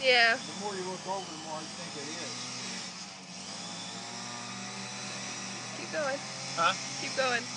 Yeah. The more you look over, the more you think it is. Keep going. Huh? Keep going.